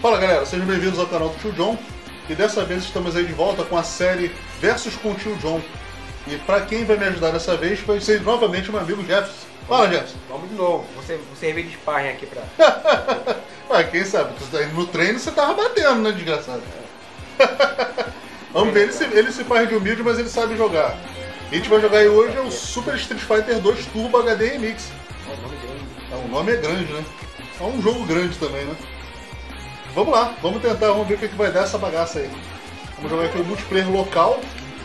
Fala galera, sejam bem-vindos ao canal do Tio John e dessa vez estamos aí de volta com a série Versus com o Tio John. E pra quem vai me ajudar dessa vez vai ser novamente meu amigo Jefferson. Fala Jefferson. Vamos de novo. Você, servir de sparring aqui pra. Ué, quem sabe? tá No treino você tava batendo, né, desgraçado? Vamos ver, ele se, ele se faz de humilde, mas ele sabe jogar. E a gente vai jogar aí hoje é o Super Street Fighter 2 Turbo HD Remix. É, o nome é grande, né? É um jogo grande também, né? Vamos lá, vamos tentar, vamos ver o que, que vai dar essa bagaça aí. Vamos jogar aqui o multiplayer local,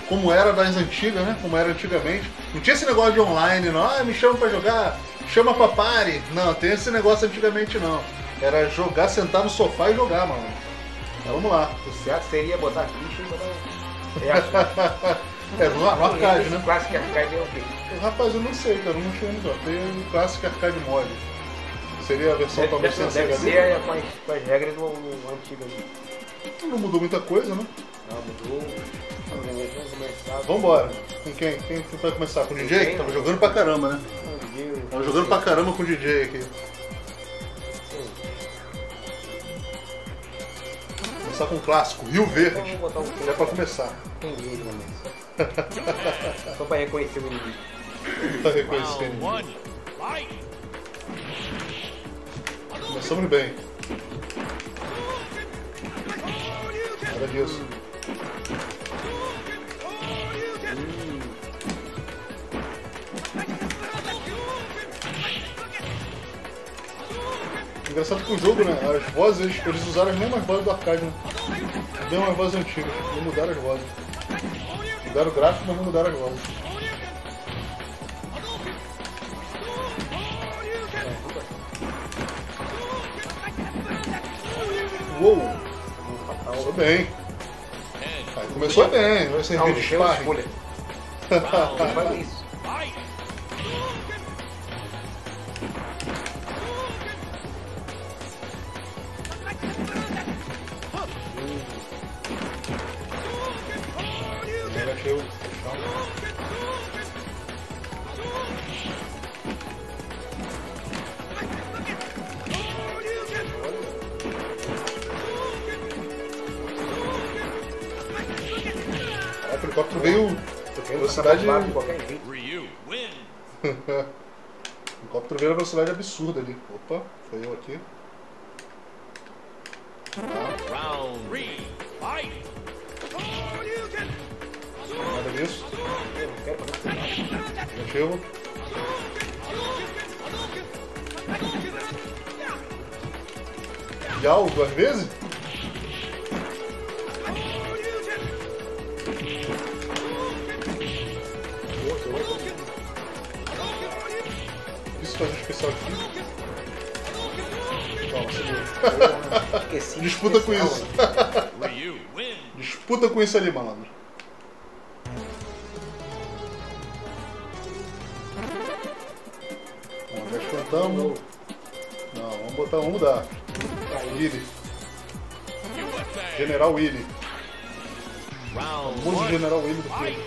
como era das antigas, né? Como era antigamente. Não tinha esse negócio de online, não. Ah, me chama pra jogar, chama pra party. Não, tem esse negócio antigamente não. Era jogar, sentar no sofá e jogar, mano. Então vamos lá. O certo seria botar ficha e botar. É. É, no, no arcade, né? Clássico arcade é o quê? Rapaz, eu não sei, cara, eu não tinha ainda. Tem o Classic Arcade Mod. Seria a versão Deve, talvez sem deve, deve ser é, com, as, com as regras do, do antigo ali. Não mudou muita coisa, né? Não, mudou. Vambora. Com quem? Quem que vai começar? Com o DJ? Que tava jogando pra caramba, né? Tava jogando pra caramba com o DJ aqui. Começar com o clássico, Rio Verde. Um Já pra começar. Tem vídeo no meio. Só pra reconhecer o inimigo. Tá reconhecendo. Começamos bem. Nada disso. Engraçado que o jogo, né? As vozes, eles, usaram as mesmas vozes do arcade, né? As mesmas vozes antigas, não mudaram as vozes. Mudaram o gráfico, mas não mudaram as vozes. Uou! Começou bem. Aí começou bem, vai servir de sparring. escolha. velocidade absurda ali. Opa, foi eu aqui. Round three. Fight. Nada disso. Eu não quero fazer Achei o. Yao duas vezes? Faz um especial aqui. Toma, segura. Esqueci. Disputa com isso. Disputa com isso ali, malandro. Bom, já esquentamos. Não, vamos botar, vamos mudar. Willy. General Willy. Mundo one. General Willy do filme.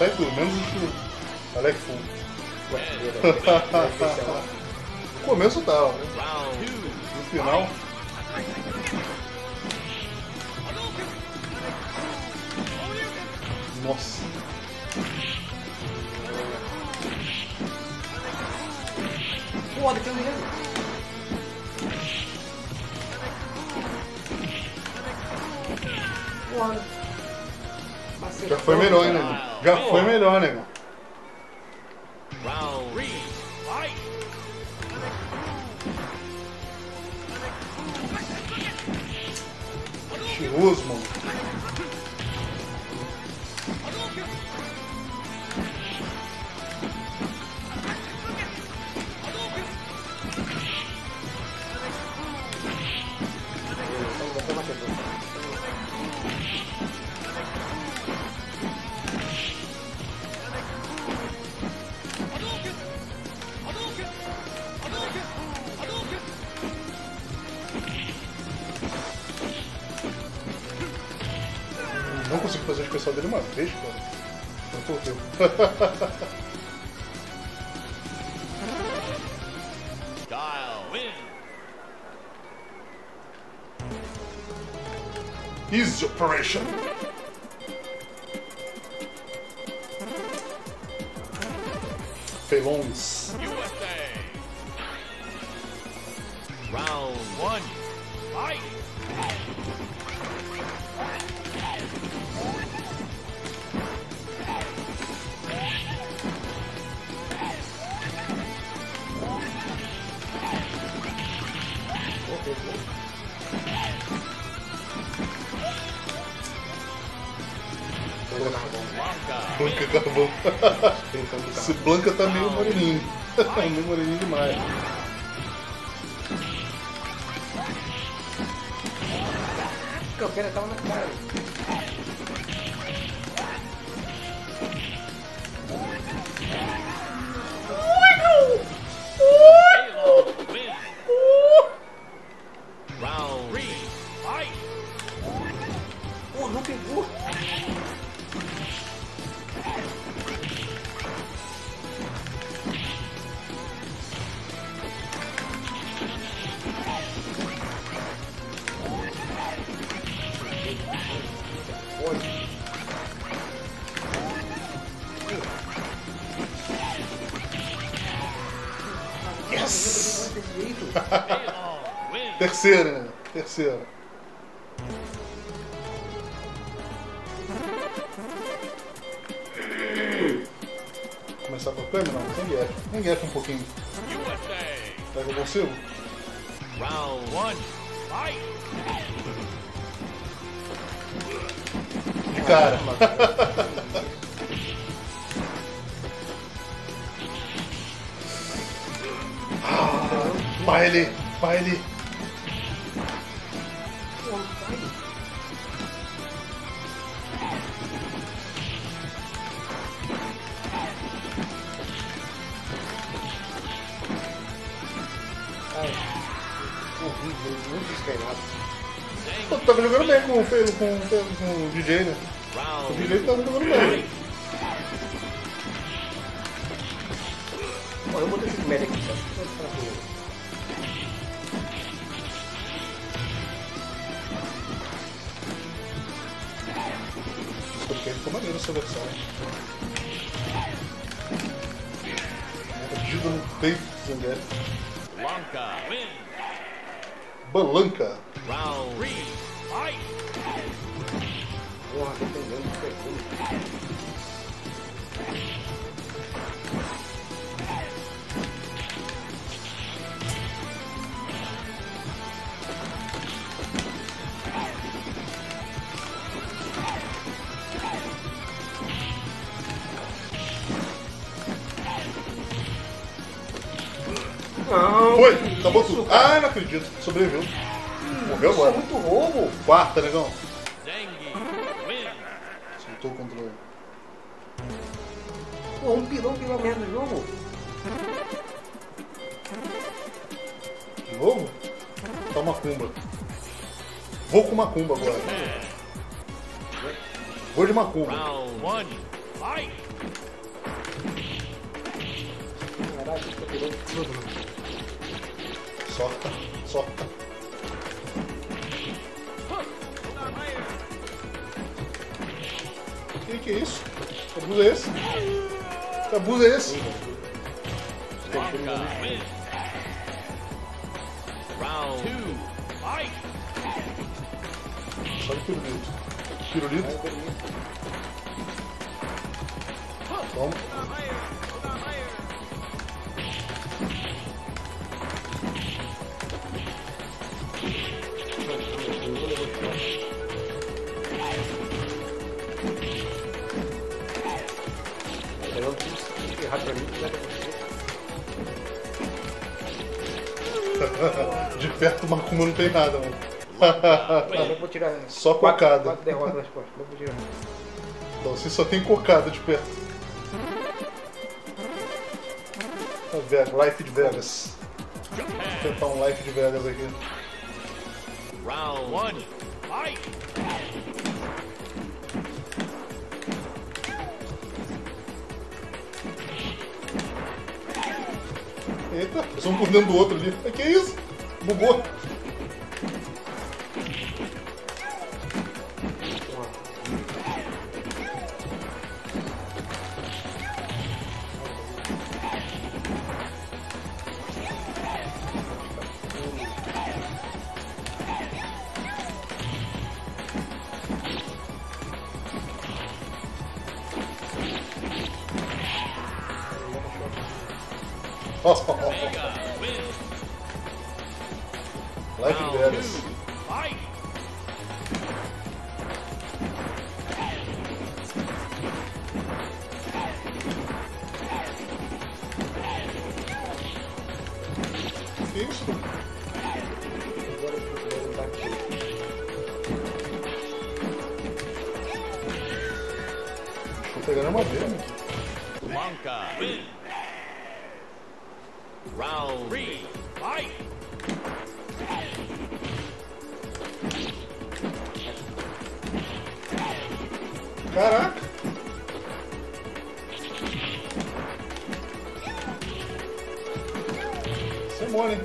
Sai tudo, menos Full. Ué, era especial. No começo tá, ó. Round two. No final. Nossa. Um milhão. Porra. Já foi melhor, nego? Já foi melhor, nego. Consigo fazer o especial dele uma vez, cara. Não tô vendo. Easy operation. Felons. Blanca. Carvão. O Esse. Blanca tá meio moreninho. meio moreninho demais. Campeira tava na cara. Terceira? Terceira. Começar com a câmera? Não, tem gap. Tem um pouquinho. Será que eu consigo? Round one. Fight. Cara. Baile, baile. Com com, o Fe- com o DJ, né? O DJ tava jogando bem. Bom, eu vou descer de média aqui, com ele. Porque ficou maneiro essa versão. Mordida no peito do Zangief. Blanca win. Balanca. Round three. Fight. Porra, tô pegando, pegando. Não! Foi! Acabou tudo. Ah, não acredito. Sobreviveu. Morreu Isso é agora. muito roubo! Quarta, negão. Pô, um pilão, pilão merda do jogo. De novo? Tá uma cumba. Vou com macumba agora. Vou de macumba. Pegando tudo. Sorta, sorta. Que que é isso? Que abuso é esse? Que abuso é esse? Blanca win. Round two. Fight. Só de pirulito. Perto o Makuma não tem nada, mano. Eu vou tirar. Só quatro- cocada. Quatro derrotas nas costas. Vou tirar. Então você só tem cocada de perto. Vegas, Life de Vegas. Vou tentar um Life de Vegas aqui. Round one. Fight. Eita, eles vão por dentro do outro ali. É que isso? Бубо. Oh, oh, oh, oh. Caraca! Isso é mole, hein?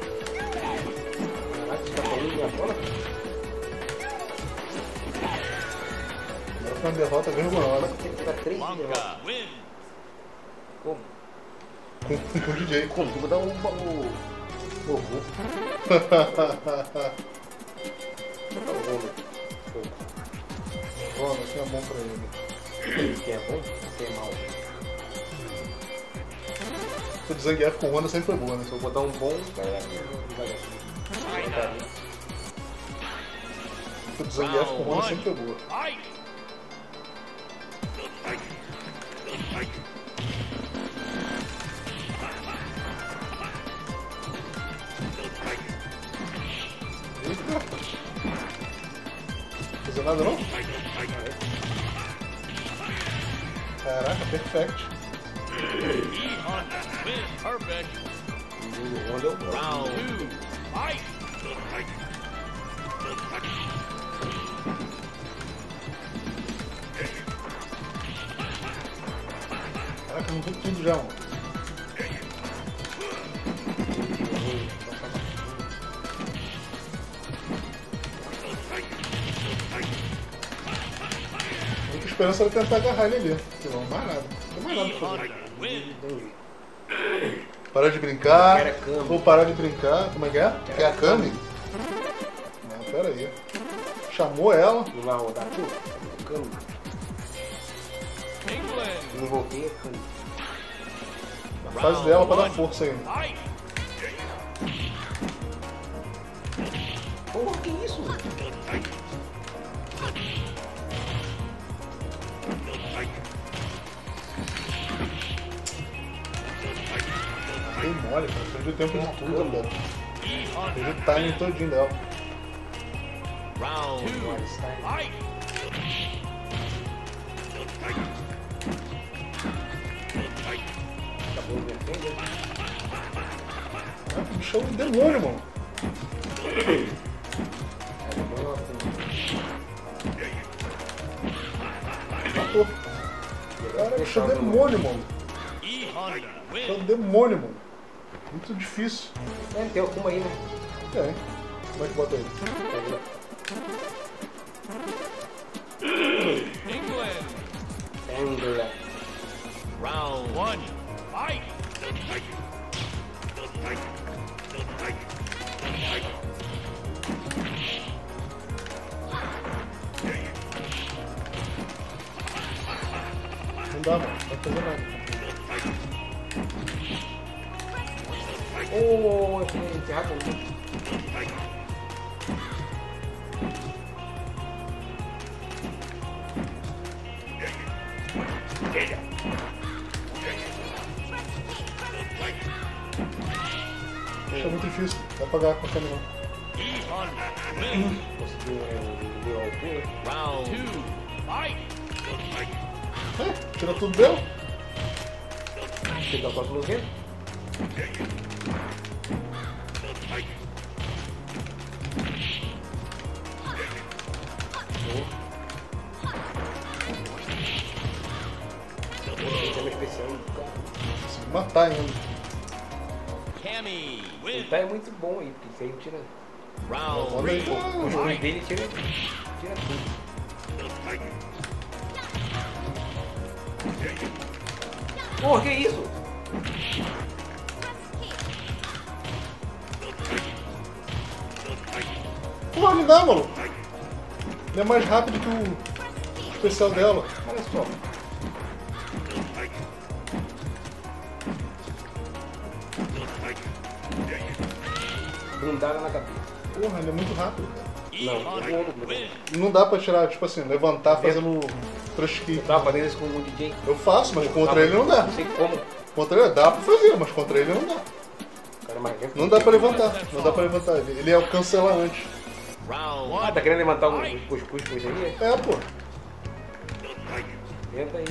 Caraca, você tá falando minha bola? Agora foi uma derrota vergonhosa Tem que tirar três derrotas. Como? com, com o DJ. Como? Tu vou dar um. o. O Bom, assim é bom pra ele. Que é bom, que é mal. Se o Zangief com o Honda sempre foi boa, né? Se eu botar um bom, vai dar. Se o Zangief com o Honda sempre foi boa. Fazer nada não? Caraca, perfect. Perfect. Round two. Fight. Caraca, não tudo, tudo já, mano. Esperança era tentar agarrar ele ali. Parar de brincar. A Kami. Vou parar de brincar. Como é que é? Quer a Kami? Não, pera aí. Chamou ela. Não vai rodar tudo? England. Não voltei, é cano. Faz dela pra dar força ainda. Porra, que isso? Tem mole, cara. Perdi o tempo de tudo, velho. Perdi o timing todinho dela. Round. Acabou de defender. Ah, o demônio, mano. Matou. Cara, é um demônio, mano. Um wins. demônio, mano. Muito difícil. É, tem alguma aí, né? É, hein? Como é que bota aí? England. Angler. Round one. Fight. Não dá, mano. Não vai fazer nada. おー、gente, rápido. Isso é muito difícil, dá pra com a caminhão? Conseguiu ver a altura? Round 2, fight! É, tira tudo meu? Chegar pra bloqueio matar ainda. Cammy. O Win. tá é muito bom aí, porque isso aí tira. Round aí. O jogo dele tira, tira tudo. Porra, que isso? Me dá, maluco. Ele é mais rápido que o especial dela. Olha só. Bundada na cabeça. Porra, ele é muito rápido, cara. Win. Não dá pra tirar, tipo assim, levantar fazendo trust Eu kick. com um DJ. Eu faço, mas contra ele não dá. Não sei como. Contra ele dá pra fazer, mas contra ele não dá. É. Não dá pra levantar. Não dá pra levantar. Ele, ele o cancela antes. Ah, tá querendo levantar um cuscuz com isso aí? É, pô. Tenta aí.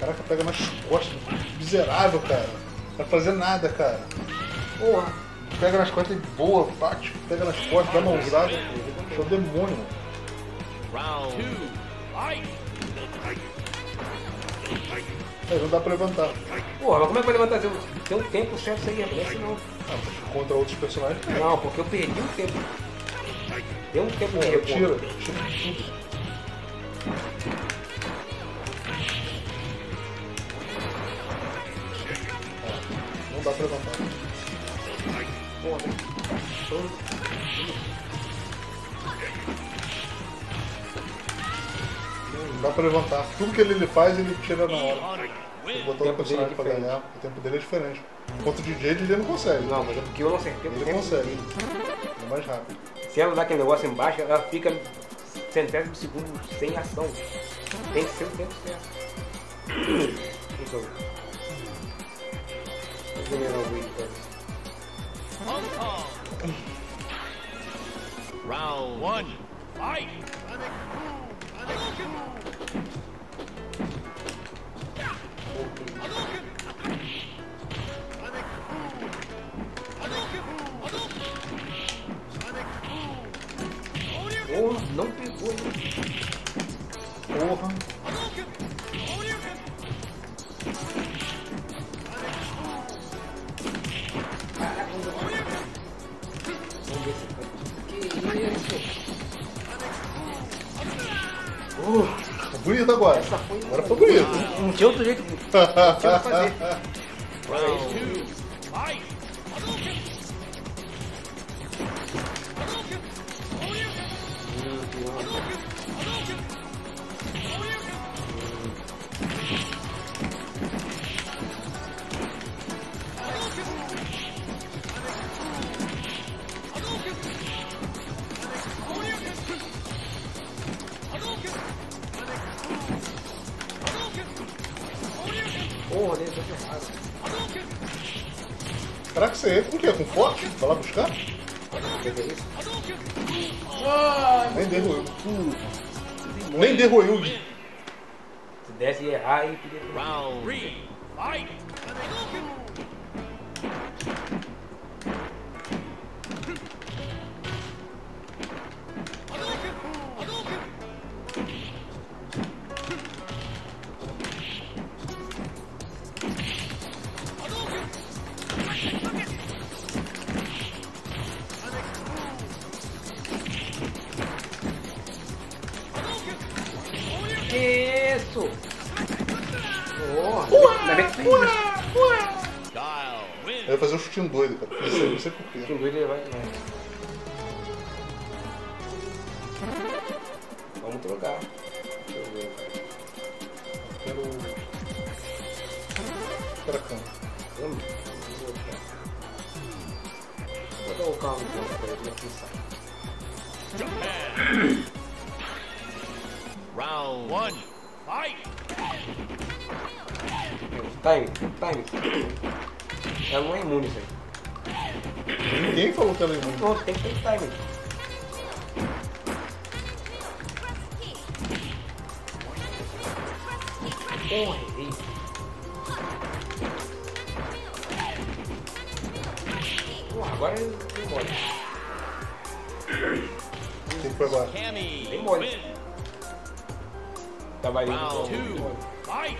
Caraca, pega nas costas. Miserável, cara. Não tá vai fazer nada, cara. Porra. Pega nas costas e boa, bate. Tipo, pega nas costas, dá uma usada. Pô. Sou demônio, mano. Round 2. Mas não dá pra levantar. Porra, mas como é que vai levantar? Tem um tempo certo sem arremesso, né? não. Ah, contra outros personagens? É. Não, porque eu perdi um tempo. Deu um tempo Pô, de recuo. Tira, tira tudo. É, não dá pra levantar. Porra, né? Dá pra levantar. Tudo que ele, ele faz, ele tira na hora. Win. botar o tempo dele é personagem pra diferente. ganhar. O tempo dele é diferente. Contra o DJ, o DJ não consegue. Não, mas é porque eu não acertei o Ele consegue. É mais rápido. Se ela dá aquele negócio embaixo, ela fica centésimo de segundo sem ação. Tem que ser o tempo certo. Então. Vou generar o vídeo. Round one. Fight. Porra, não pegou ainda. Porra. Bonito agora. essa foi. Agora foi bonito. Não tinha outro jeito. Não tinha o que fazer. Que você entra com o quê? Com forte? Vai lá buscar? Nem derruiu. Nem derruiu. Se desse errar aí, podia ter. Round three. Fight. Vamos trocar. Deixa eu ver. Quero. Quero a cama. Vamos. Vou dar o carro então, pra ele aqui sai. Japan. Round one. Fight. Time, time. Ela não é imune aí. Ninguém falou que ela é imune. Não, tem que ter time. Errei. Porra, agora eu dei mole. Quem foi agora? Bem mole. Tava. Round dei two. mole.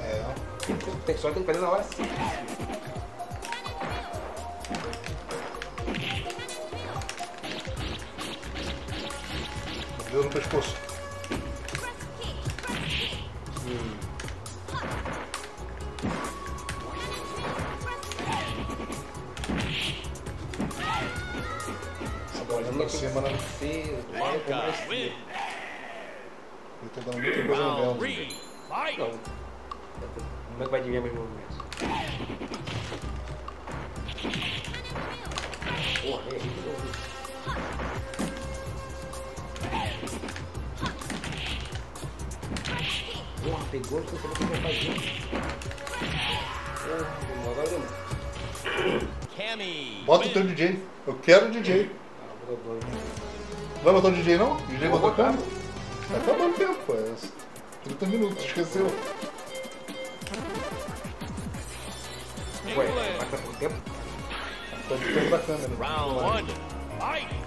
É. Tem só tem que fazer na hora sim. Dedo no pescoço. Essa bolinha pra cima, né? Wins. Ele tá dando muita coisa no three. Fight. Não. Como é que vai adivinhar meus movimentos? Porra, errei de Não sei como que vai deu. Cammy Bota o teu. DJ. Eu quero o DJ. Dois. Vai botar o DJ não? DJ Vou botou botar. como? Tá acabando o tempo, pô. É 30 minutos, esqueceu. Ué, England. mas tá por tempo? Tá de tempo da câmera. Round one. Fight.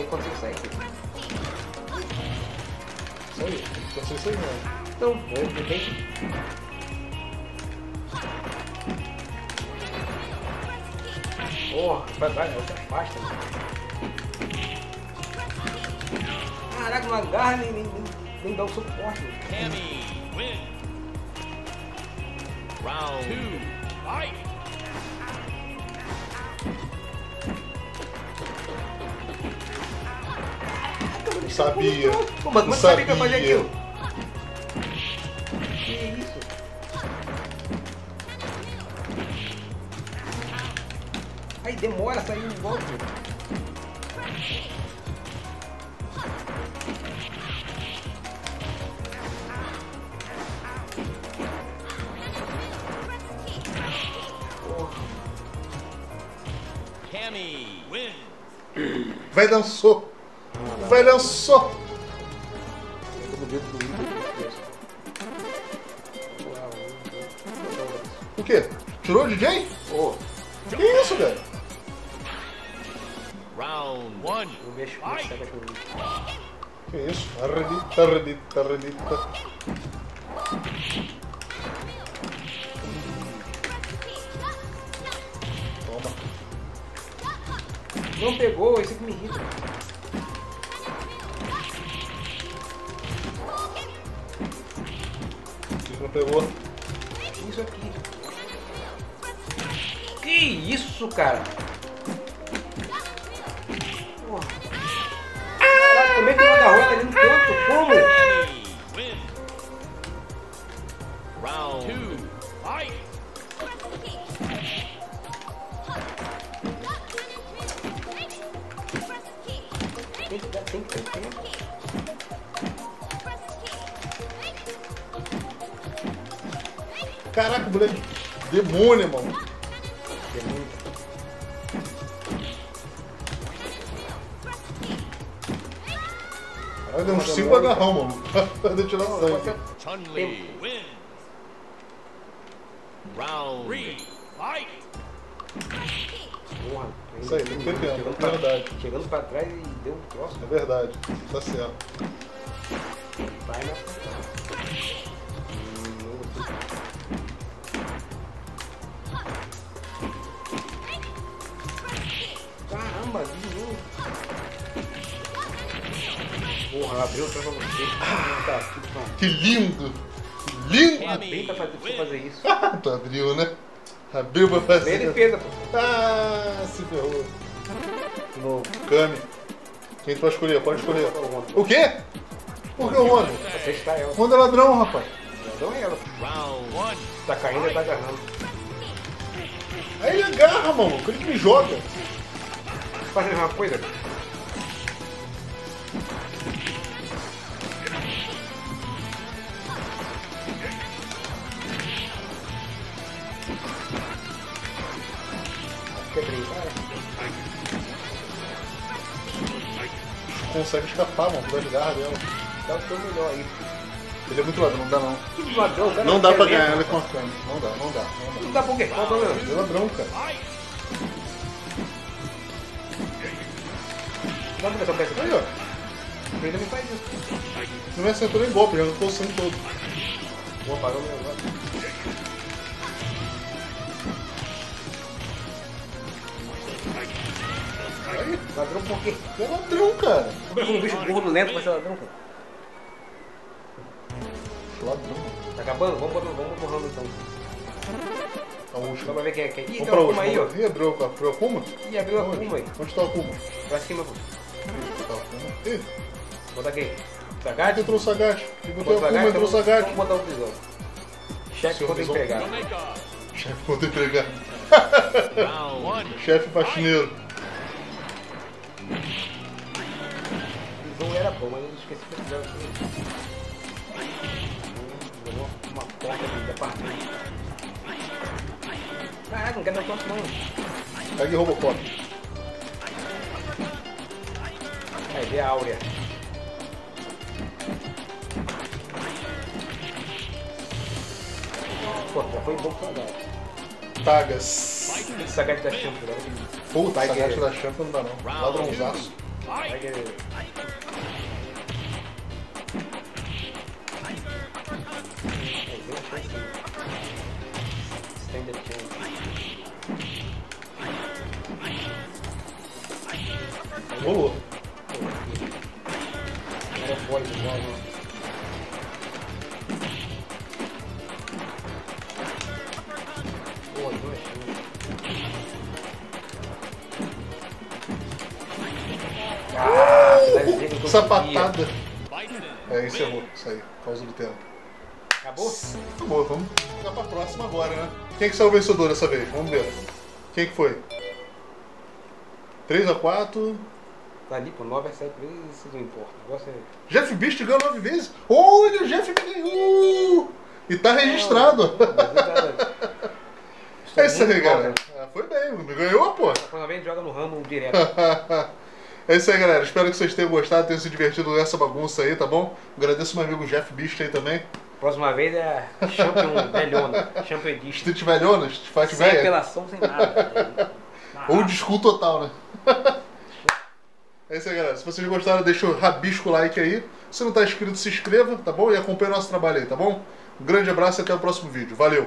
Que conseguir sair aqui. Isso aí. Não sei se aí não. Então, eu tentei. Porra, vai, vai, não se afasta. mano. Caraca, não agarra nem, nem, nem, nem dá o suporte. mano. Cammy wins. Round two. Fight. Sabia. Pô, mas como sabia que eu ia fazer Sabia. aquilo? Que isso? Aí demora a sair um golpe. Vai dançou. Vai dançou. Com o quê? Tirou o DJ? Pô, Que isso, velho? Round one. eu mexo com essa. Que isso? Arredita, arredita, arredita. Toma. Não pegou, isso que me irrita. Pegou? Isso aqui. Que isso, cara? Porra. Caraca, como é que não agarrou ali no canto? Como? Caraca, moleque. Demônio. Tem muito. Caralho, deu uns 5 agarrão, mano. Pra tirar sangue. Chun-Li wins. Round three. Fight. Porra. Isso aí, tem que ter tempo, Chegando é pra, verdade. chegando pra trás e deu um troço. É verdade. Tá certo. Vai na. Porra, abriu o pra você. Ah, tá. que lindo. Que lindo. Abri pra fazer, pra fazer isso. tu abriu, né? Abriu pra Bem fazer. defesa, pô. Ah, se ferrou. De novo. Kami. Quem tu vai escolher? Pode escolher. O quê? Por que o Rony? Você está ela. Rony é ladrão, rapaz. Não é ela. Tá caindo e tá agarrando. Aí ele agarra, mano. Ele que me joga. Faz a mesma coisa. Quer Consegue escapar, mano, das garras dela. Dá o seu melhor aí. Ele é muito ladrão, não dá não. Que ladrão, cara. Não dá pra ganhar ele com a câmera. Não dá, não dá, não dá. Não dá? Qual o problema? Ele é ladrão, cara. Vamos começar a peça Aí, ó. Ele também faz isso. Não me acertou nem golpe, já arrancou o sangue todo. Vou apagar o meu negócio. Ladrão por quê? é ladrão, cara. Como um bicho gordo lento vai ser ladrão, cara? Ladrão, mano. Tá acabando? Vamos botar, vamos botar o ramo então. A Só última. pra ver quem é quem. Ih, Vamos tem uma Akuma aí, ó. Ih, abriu, abriu a Akuma? Ih, abriu a? Akuma aí. Onde tá a Akuma? Pra cima, pô. Tá a Akuma. Ih, Botar quem? aqui Sagat? entrou o Sagat. Botou Bota a Akuma, entrou o Sagat. Vamos botar o visão. Chefe contra empregado. Chefe contra empregado. Chefe faxineiro. Bom, mas eu esqueci de fazer aqui. Levou uma porta de departamento. Caraca, não quero dar conta não. Pegue Robocop. Aí, vê a áurea. Pô, já foi bom pra dar. Tagas. Sagat da Champions, né? Puta, Sagat que- da Champa não dá não. Ladrãozaço. Vai Rolou. Era fora de bola, chances. Ah, Sapatada. É, encerrou. Isso aí. Causa do tempo. Acabou? Acabou, vamos ficar pra próxima agora, né? Quem que saiu o vencedor dessa vez? Vamos ver. Quem que foi? 3x4. Tá ali, pô, 9 a 7 vezes, isso não importa. O negócio é. Jeff Beast ganhou 9 vezes. Olha, o Jeff me ganhou! E tá registrado. É isso aí, galera. Ah, foi bem, me ganhou, pô. Quando vem, joga no ramo direto. É isso aí, galera. Espero que vocês tenham gostado, tenham se divertido nessa bagunça aí, tá bom? Agradeço meu amigo Jeff Beast aí também. Próxima vez é Champion velhona. Champion Edition. Street Velhona, Street Fight Sem Velha. apelação, sem nada. Ou desculpa total, né? É isso aí, galera. Se vocês gostaram, deixa o rabisco like aí. Se não tá inscrito, se inscreva, tá bom? E acompanhe o nosso trabalho aí, tá bom? Um grande abraço e até o próximo vídeo. Valeu!